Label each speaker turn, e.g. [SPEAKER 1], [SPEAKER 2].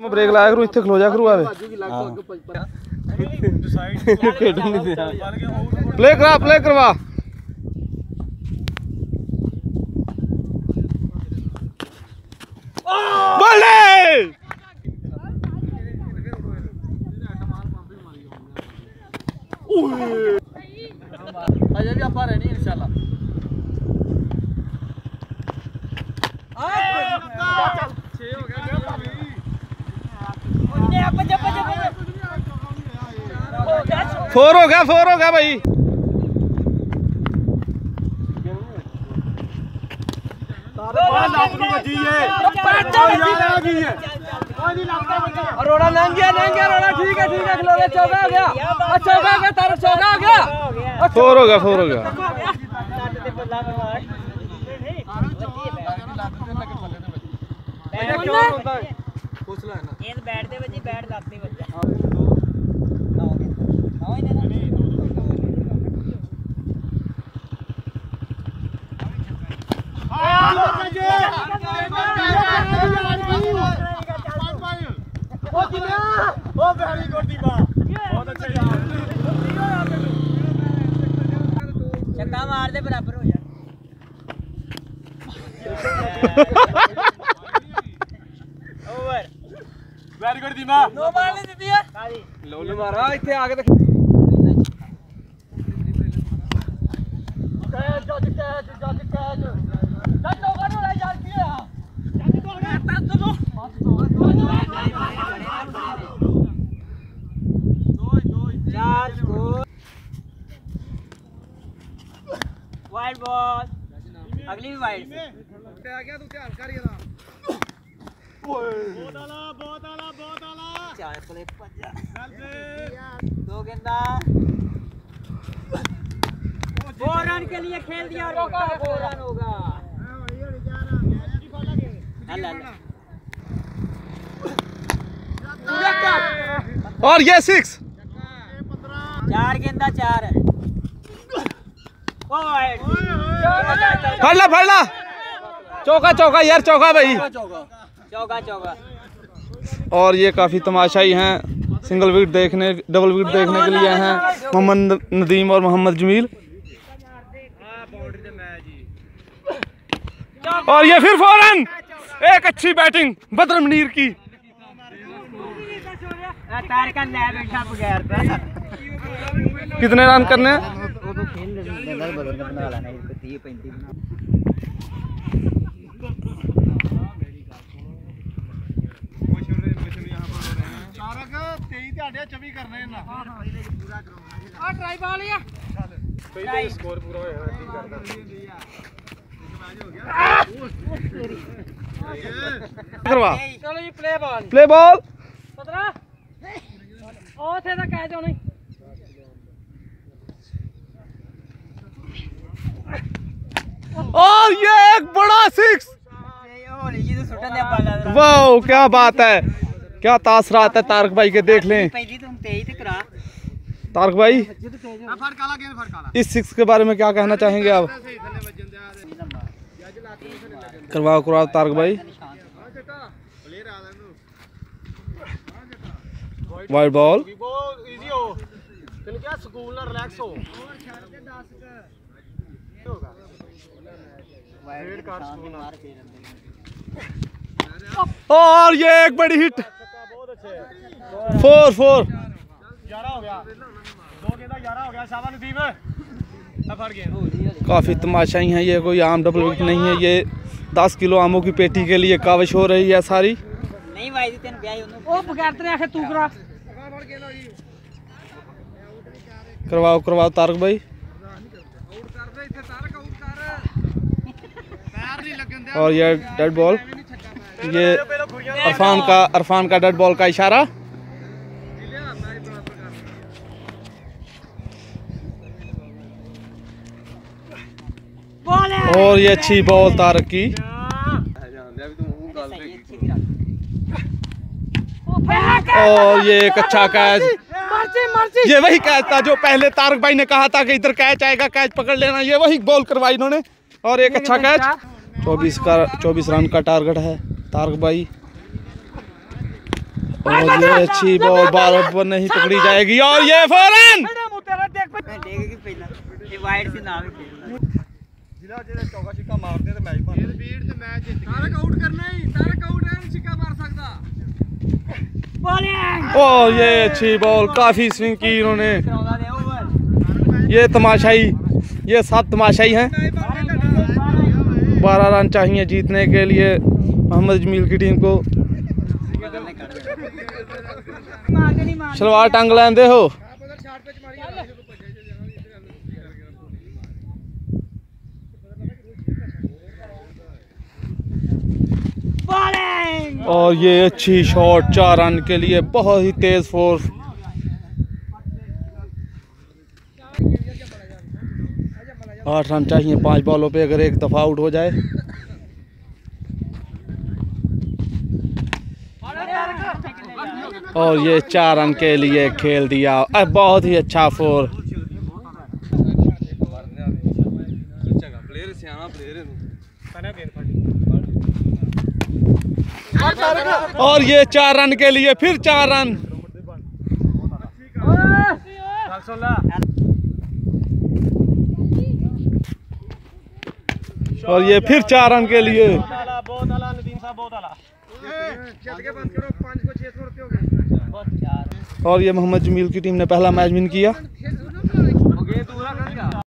[SPEAKER 1] ਮੈਂ ਬ੍ਰੇਕ ਲਾਇਆ ਕਰੂ ਇੱਥੇ ਖਲੋ ਜਾ ਕਰੂ ਆਵੇ ਪਲੇ ਕਰਾ ਪਲੇ ਕਰਵਾ ਬੱਲੇ
[SPEAKER 2] ਅਜੇ ਵੀ ਆਪਾਂ ਰਹਿਣੀ ਇਨਸ਼ਾਅੱਲਾ
[SPEAKER 1] फोर हो गया फोर हो गया भाई।
[SPEAKER 2] रोड़ा लंग गया लंग गया रोड़ा ठीक है ठीक है खिलौने चौका हो गया। चौका हो गया तारा चौका हो गया।
[SPEAKER 1] फोर हो गया फोर हो गया
[SPEAKER 3] तो बैठ दे बजी बैठ जाती ਬੈਟ ਦੇ ਵਿੱਚ ਬੈਟ ਲੱਤ ਦੇ ਵਿੱਚ ਛੱਕਾ ਮਾਰ ਦੇ ਬਰਾਬਰ ਹੋ ਜਾ। ਓਵਰ
[SPEAKER 2] ਵੈਰੀ ਗੁੱਡ ਦੀਮਾ
[SPEAKER 3] ਨੋ ਮਾਰ ਨਹੀਂ ਦਿੱਤੀ ਕਾਦੀ
[SPEAKER 2] ਲੋਲੇ ਮਾਰਾ ਇੱਥੇ ਆ ਕੇ ਤੇ ਕੈਚ ਜੱਜ ਕੈਚ ਜੱਜ वाइड बॉल अगली भी आ गया तू बहुत आला बहुत
[SPEAKER 3] आला बहुत आला
[SPEAKER 2] चार प्ले
[SPEAKER 3] दो गेंदा। दो रन के लिए खेल दिया और दो रन होगा।
[SPEAKER 1] और ये सिक्स
[SPEAKER 3] चार गेंदा चार। है
[SPEAKER 1] फड़ ला फड़ ला चौका चौका, यार, चौका भाई।
[SPEAKER 3] चौका चौका
[SPEAKER 1] और ये काफ़ी तमाशाई हैं सिंगल विकेट देखने डबल विकेट देखने के लिए हैं, मोहम्मद नदीम और मोहम्मद जमील। और ये फिर फ़ौरन, एक अच्छी बैटिंग बदर मनीर की। कितने रन करने हैं?
[SPEAKER 3] ਲੈਂਦਾ ਹੀ ਬਦਲ ਕੇ ਬਣਾ ਲੈਣਾ ਇਹ 30 35 ਬਣਾ
[SPEAKER 2] ਤਾਰਕ 23 ਤੇ ਆਡੇ 24 ਕਰਨੇ ਨਾ ਹਾਂ ਹਾਂ ਇਹਦੇ ਚ ਪੂਰਾ ਕਰਾਉਣਾ ਆ ਟਰਾਈ ਬਾਲ ਆ
[SPEAKER 3] ਚੱਲ ਪਹਿਲੇ
[SPEAKER 2] ਸਕੋਰ ਪੂਰਾ ਹੋਇਆ ਠੀਕ ਕਰਦਾ
[SPEAKER 1] ਕਰਵਾ
[SPEAKER 2] ਚਲੋ ਜੀ ਪਲੇ ਬਾਲ
[SPEAKER 1] ਪਲੇ ਬਾਲ
[SPEAKER 2] 15 ਉਹ ਉਥੇ ਦਾ ਕੈਚ ਆਉਣੀ
[SPEAKER 1] और ये एक बड़ा सिक्स वाह क्या बात है। क्या तासरात है तारक भाई के देख लें। तारक भाई, इस सिक्स के बारे में क्या कहना चाहेंगे आप? करवाओ करवाओ तारक भाई। वाइट बॉल और ये एक बड़ी हिट फोर फोर काफ़ी तमाशाई है ये कोई आम डबल नहीं है ये। दस किलो आमों की पेटी के लिए काविश हो रही है सारी। करवाओ करवाओ तारक भाई। और ये डेड बॉल ये अरफान का अरफान का डेड बॉल का इशारा। और ये अच्छी बॉल तारक की। और ये एक अच्छा कैच ये वही कैच था जो पहले तारक भाई ने कहा था कि इधर कैच आएगा कैच पकड़ लेना। ये वही बॉल करवाई इन्होंने। और एक अच्छा कैच चौबीस का, चौबीस रन का टारगेट है, तारक भाई। और ये अच्छी बॉल बाल पर नहीं पकड़ी जाएगी, और ये फ़ौरन! और ये अच्छी बॉल काफ़ी स्विंग की इन्होंने। ये तमाशाई, ये सब तमाशाई हैं। बारह रन चाहिए जीतने के लिए मोहम्मद जमील की टीम को। सलवार टंग लेंदे हो। और ये अच्छी शॉट चार रन के लिए बहुत ही तेज़ फोर्स आठ रन चाहिए, पाँच बॉलों पे अगर एक दफ़ा आउट हो जाए। और ये चार रन के लिए खेल दिया। अब बहुत ही अच्छा फोर। और ये चार रन के लिए फिर चार रन। और ये फिर चार रन के लिए। और ये मोहम्मद जमील की टीम ने पहला मैच विन किया।